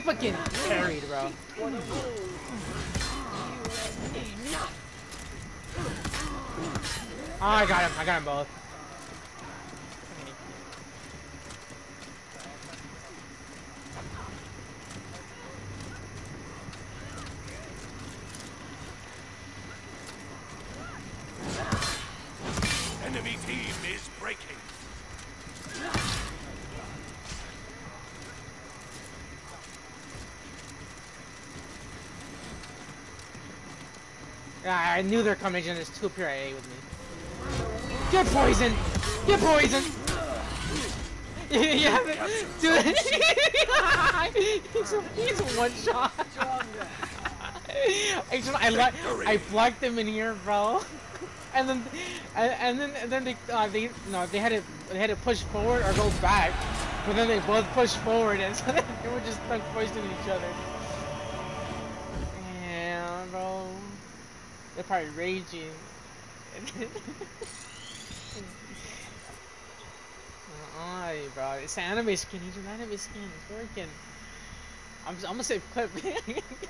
kept getting carried, bro. Oh, I got him. I got him both. Enemy team is breaking. I knew they're coming in. There's two up here at A with me. Get poisoned! Get poisoned! yeah, dude. he's, a, he's a one shot. I just, I like, I blocked them in here, bro. And then, and, and then, and then they, uh, they, no, they had to, they had to push forward or go back. But then they both pushed forward, and so they were just stuck poisoning each other. They're probably raging. Aye, bro. It's an anime skin. He's an anime skin. It's working. I'm, I'm gonna save clip.